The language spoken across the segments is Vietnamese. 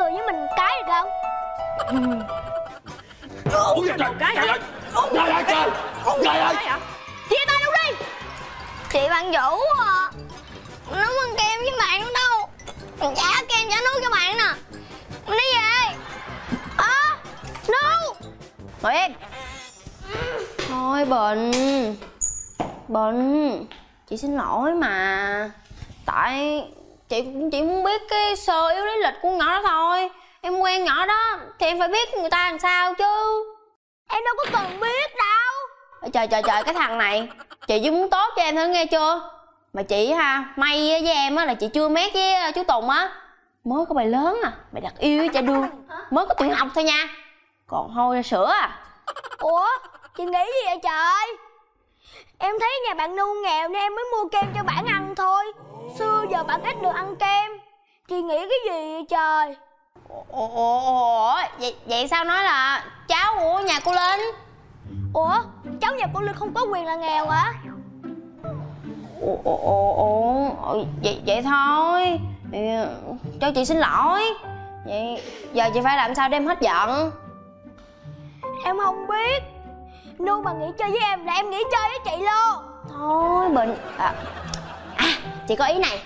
cười với mình cái được không? Ủa trời trời cái trời ơi. Trời ơi trời. Trời ơi. chia tay luôn đi. Chị bạn vũ à. Nó ăn kem với bạn nữa đâu. Mình trả kem trả nước cho bạn nè. Mình đi về. À no ngồi em. Thôi bệnh bệnh chị xin lỗi mà. Tại chị cũng chỉ muốn biết cái sơ yếu lý lịch của nhỏ đó thôi. Em quen nhỏ đó thì em phải biết người ta làm sao chứ. Em đâu có cần biết đâu. Trời trời trời cái thằng này chị chỉ muốn tốt cho em thôi nghe chưa? Mà chị ha may với em á là chị chưa mét với chú tùng á. Mới có bài lớn à bài đặt yêu với cha đương. Mới có tiền học thôi nha. Còn hôi ra sữa à. Ủa chị nghĩ gì vậy trời? Em thấy nhà bạn nu nghèo nên em mới mua kem cho bạn ăn thôi xưa giờ bạn ít được ăn kem. Chị nghĩ cái gì vậy trời? Ủa, vậy, vậy sao nói là cháu của nhà cô linh? Ủa cháu nhà cô linh không có quyền là nghèo hả? Ủa, ủa, ủa, ủa vậy, vậy thôi. Cho chị xin lỗi. Vậy giờ chị phải làm sao để em hết giận? Em không biết. Nu mà nghĩ chơi với em là em nghĩ chơi với chị luôn. Thôi bình à, à chị có ý này.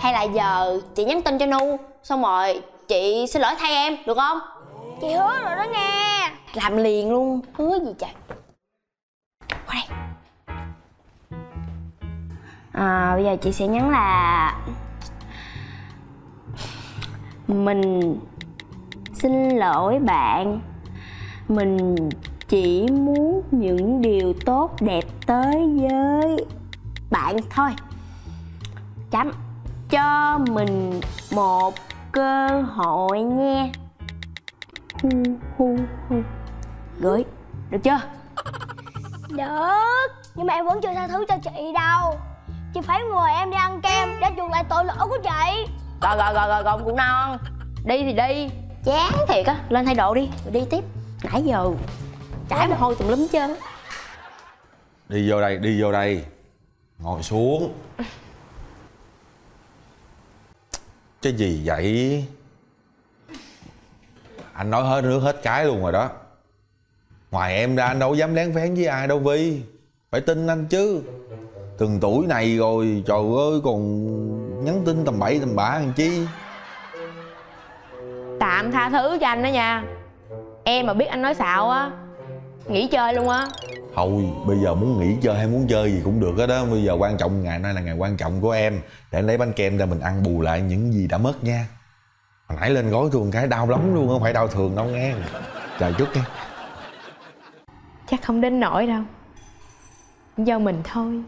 Hay là giờ chị nhắn tin cho nu xong rồi chị xin lỗi thay em được không? Chị hứa rồi đó nghe. Làm liền luôn hứa gì trời? Qua đây. À, bây giờ chị sẽ nhắn là mình xin lỗi bạn. Mình chỉ muốn những điều tốt đẹp tới với bạn thôi chấm. Cho mình một cơ hội nha. Hu hu hu. Gửi được chưa? Được. Nhưng mà em vẫn chưa tha thứ cho chị đâu. Chị phải mời em đi ăn kem để chuộc lại tội lỗi của chị. Rồi rồi rồi rồi cũng non. Đi thì đi. Chán thiệt á. Lên thay đồ đi rồi đi tiếp. Nãy giờ chảy mồ hôi tùm lum chưa Đi vô đây đi vô đây. Ngồi xuống cái gì vậy? Anh nói hết nước hết cái luôn rồi đó. Ngoài em ra anh đâu dám lén phén với ai đâu Vi Phải tin anh chứ. Từng tuổi này rồi, Trời ơi, còn nhắn tin tầm bậy tầm bạ làm chi? Tạm tha thứ cho anh đó nha. Em mà biết anh nói xạo á nghỉ chơi luôn á. Thôi bây giờ muốn nghỉ chơi hay muốn chơi gì cũng được hết đó Bây giờ quan trọng ngày nay là ngày quan trọng của em. Để lấy bánh kem ra mình ăn bù lại những gì đã mất nha. Hồi nãy lên gói một cái đau lắm luôn Không phải đau thường đâu nghe. Chờ chút nha. Chắc không đến nỗi đâu. Do mình thôi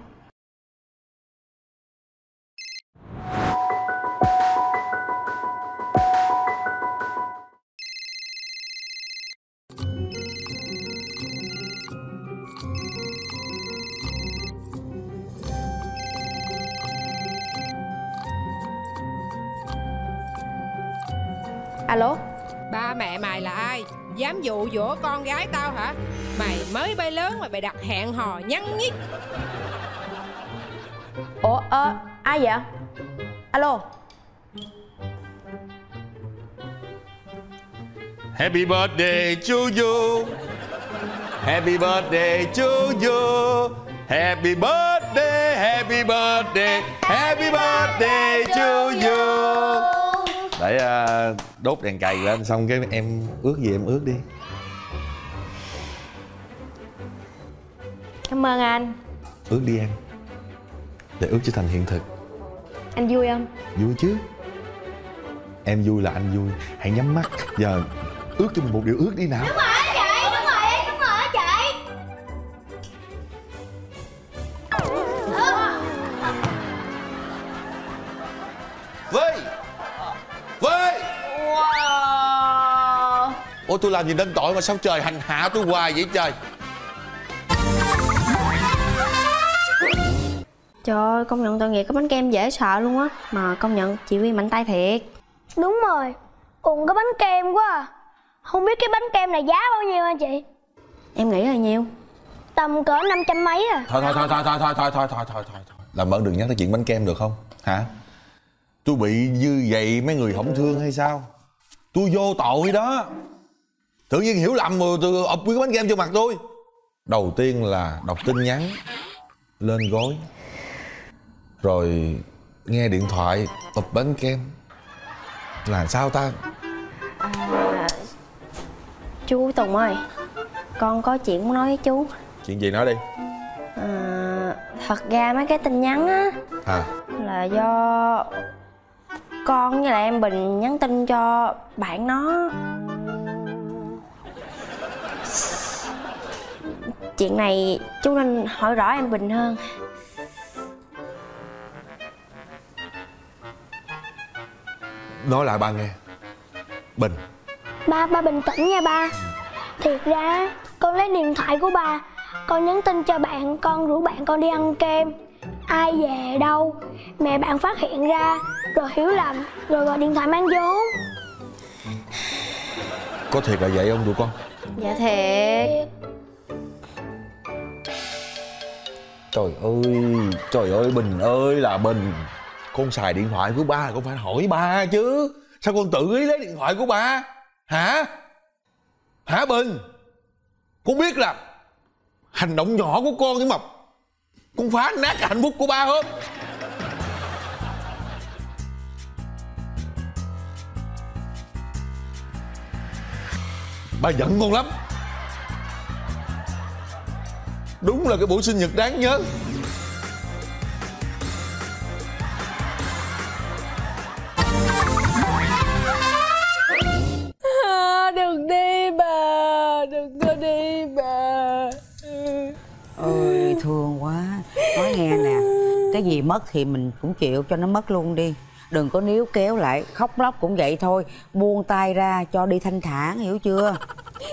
alo? Ba mẹ mày là ai? Dám dụ dỗ con gái tao hả? Mày mới bay lớn mà mày đặt hẹn hò nhăn nhít. Ủa ơ ai vậy? Alo? Happy birthday to you. Happy birthday to you. Happy birthday, happy birthday, happy birthday to you. Để à, đốt đèn cày lên xong cái em ước gì em ước đi. Cảm ơn anh. Ước đi em. Để ước trở thành hiện thực. Anh vui không? Vui chứ. Em vui là anh vui. Hãy nhắm mắt. Giờ ước cho mình một điều ước đi nào. Đúng rồi tôi làm gì nên tội mà sao trời hành hạ tôi hoài vậy trời? Trời ơi, công nhận tội nghiệp cái bánh kem dễ sợ luôn á Mà công nhận chị Vi mạnh tay thiệt. Đúng rồi ùn cái bánh kem quá à. Không biết cái bánh kem này giá bao nhiêu hả chị? Em nghĩ là nhiêu? tầm cỡ năm trăm mấy à. Thôi thôi thôi thôi thôi thôi thôi thôi thôi thôi thôi. Thôi Làm ơn đừng nhắc tới chuyện bánh kem được không? Hả? Tôi bị như vậy mấy người không thương hay sao? Tôi vô tội đó tự nhiên hiểu lầm rồi tôi ập cái bánh kem cho mặt tôi. Đầu tiên là đọc tin nhắn lên gối. Rồi nghe điện thoại ụp bánh kem. Là sao ta? À, chú tùng ơi con có chuyện muốn nói với chú. Chuyện gì nói đi. À, thật ra mấy cái tin nhắn á à. là do con với lại em bình nhắn tin cho bạn nó chuyện này chú nên hỏi rõ em bình hơn. Nói lại ba nghe. Bình. Ba, ba bình tĩnh nha ba. Thiệt ra con lấy điện thoại của ba Con nhắn tin cho bạn con rủ bạn con đi ăn kem. Ai về đâu? Mẹ bạn phát hiện ra Rồi hiểu lầm Rồi gọi điện thoại mang vốn có thiệt là vậy không tụi con? Dạ thiệt trời ơi trời ơi, bình ơi, là bình. Con xài điện thoại của ba, con phải hỏi ba chứ. Sao con tự ý lấy điện thoại của ba? Hả? Hả, bình? Con biết là hành động nhỏ của con nhưng mà con phá nát cả hạnh phúc của ba không ba giận con lắm đúng là cái buổi sinh nhật đáng nhớ. À, đừng đi bà đừng có đi bà. Ôi thương quá. Nói nghe nè cái gì mất thì mình cũng chịu cho nó mất luôn đi. Đừng có níu kéo lại khóc lóc cũng vậy thôi. Buông tay ra cho đi thanh thản hiểu chưa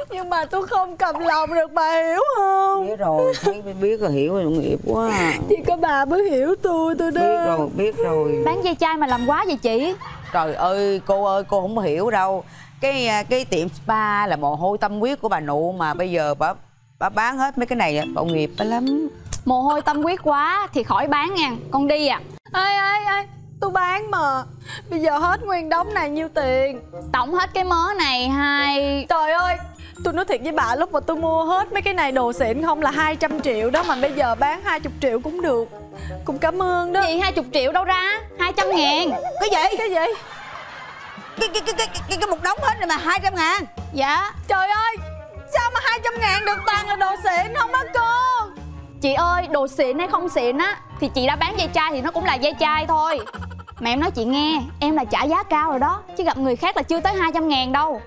nhưng mà tôi không cầm lòng được bà hiểu không? Biết rồi thấy biết rồi hiểu rồi nghiệp quá. À. chỉ có bà mới hiểu tôi tôi đó biết rồi biết rồi. Bán dây chai mà làm quá vậy chị? Trời ơi cô ơi cô không hiểu đâu. Cái cái tiệm spa là mồ hôi tâm huyết của bà nụ mà bây giờ bà bà bán hết mấy cái này tội nghiệp bà lắm. Mồ hôi tâm huyết quá Thì khỏi bán nha Con đi à ai ai ai tôi bán mà. Bây giờ hết nguyên đống này nhiêu tiền? Tổng hết cái mớ này hai trời ơi tôi nói thiệt với bà lúc mà tôi mua hết mấy cái này đồ xịn không là 200 triệu đó mà bây giờ bán 20 triệu cũng được. Cũng cảm ơn đó. Gì 20 triệu đâu ra? 200 ngàn. Cái gì? Cái gì? Cái cái cái cái, cái, cái một đống hết này mà 200 ngàn. Dạ. Trời ơi sao mà 200 ngàn được toàn là đồ xịn không đó cô? Chị ơi đồ xịn hay không xịn á Thì chị đã bán dây chai thì nó cũng là dây chai thôi Mà em nói chị nghe Em là trả giá cao rồi đó Chứ gặp người khác là chưa tới 200 ngàn đâu.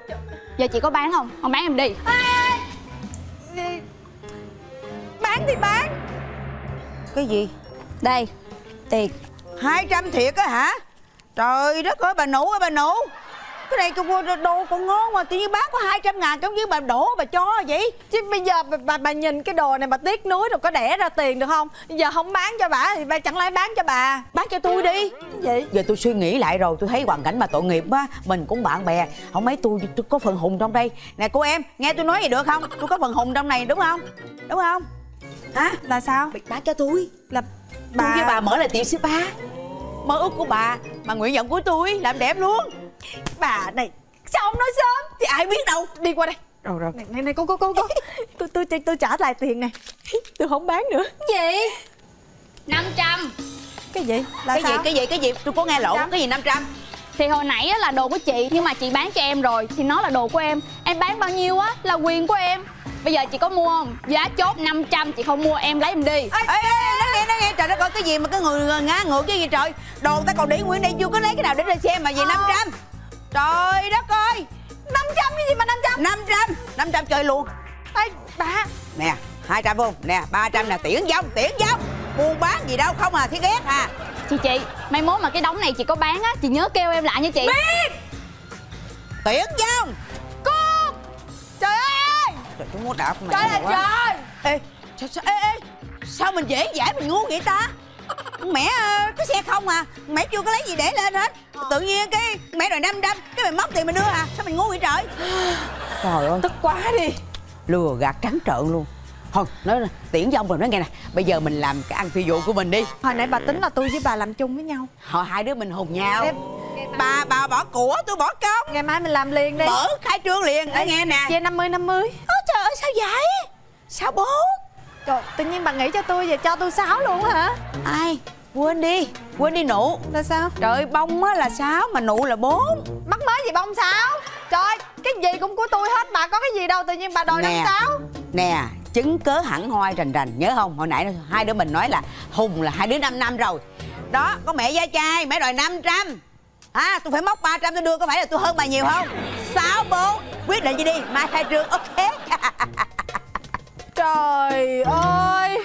Giờ chị có bán không? Không bán em đi. Bán thì bán. Cái gì? Đây Tiền. 200 thiệt á hả? Trời đất ơi bà nụ ơi bà nụ cái này con đồ con ngon mà tự nhiên bán có 200 ngàn giống như bà đổ bà cho vậy. Chứ bây giờ bà, bà, bà nhìn cái đồ này bà tiếc nuối rồi có đẻ ra tiền được không? Bây giờ không bán cho bà thì bà chẳng lẽ bán cho bà? Bán cho tôi đi. Vậy giờ tôi suy nghĩ lại rồi tôi thấy hoàn cảnh mà tội nghiệp quá mình cũng bạn bè. Không mấy tôi tôi có phần hùng trong đây. Nè cô em nghe tôi nói gì được không? Tôi có phần hùng trong này đúng không? Đúng không? Hả? Là sao? Bán cho tôi. Là tôi với bà mở lại tiệm spa. Mơ ước của bà mà nguyện vọng của tôi làm đẹp luôn bà này sao không nói sớm? Thì ai biết đâu đi qua đây. Rồi rồi này này, này cô cô cô cô. Tôi tôi tôi, tôi trả lại tiền này. Tôi không bán nữa. Gì? 500 cái gì? Là cái sao? gì cái gì cái gì? Tôi có nghe lộn Trăm. cái gì 500 Thì hồi nãy á là đồ của chị Nhưng mà chị bán cho em rồi Thì nó là đồ của em. Em bán bao nhiêu á? Là quyền của em. Bây giờ chị có mua không? Giá chốt 500 Chị không mua em lấy em đi. Ê ê ê nói nghe nói nghe. Trời đất ơi cái gì mà cái người ngá ngược cái gì trời? Đồ ta còn để nguyên đây chưa có lấy cái nào để lên xem mà gì Ờ. 500 trời đất ơi! 500 cái gì mà 500 500 500 chơi luôn. Ê, bà nè 200 không? Nè 300 nè. Tiễn dông tiễn dông. Buôn bán gì đâu không à thiết ghét à. Chị chị Mai mốt mà cái đống này chị có bán á Chị nhớ kêu em lại nha chị. Tiễn dông. Trời ơi! Trời chúng muốn đạp mày trời ơi trời! Ê sao, sao, ê, ê, sao mình dễ dãi mình ngu vậy ta mẹ ờ, cái xe không à? Mẹ chưa có lấy gì để lên hết. Tự nhiên cái mẹ đòi 500 cái mày móc tiền mình đưa à? Sao mình ngu vậy trời? Trời ơi. Tức quá đi. Lừa gạt trắng trợn luôn. Thôi nói tiễn dông rồi nói nghe nè. Bây giờ mình làm cái ăn phi vụ của mình đi. Hồi nãy bà tính là tôi với bà làm chung với nhau. Họ hai đứa mình hùng nhau. Em- bà bà bỏ của tôi bỏ công. Ngày mai mình làm liền đi. Mở khai trương liền. Để nghe nè. chia 50 50 Ơ trời ơi sao vậy? Sao bố Trời, tự nhiên bà nghĩ cho tôi và cho tôi sáu luôn hả? Ai? Quên đi quên đi nụ. Là sao? Trời bông á là sáu mà nụ là bốn. Mắc mới gì bông sáu trời cái gì cũng của tôi hết bà có cái gì đâu tự nhiên bà đòi năm Nè. sáu nè chứng cớ hẳn hoi rành rành nhớ không? Hồi nãy hai đứa mình nói là hùng là hai đứa năm năm rồi. Đó có mẹ gia trai mẹ đòi 500 à tôi phải móc 300 tôi đưa có phải là tôi hơn bà nhiều không? Sáu bốn quyết định gì đi mai khai trương ok trời ơi.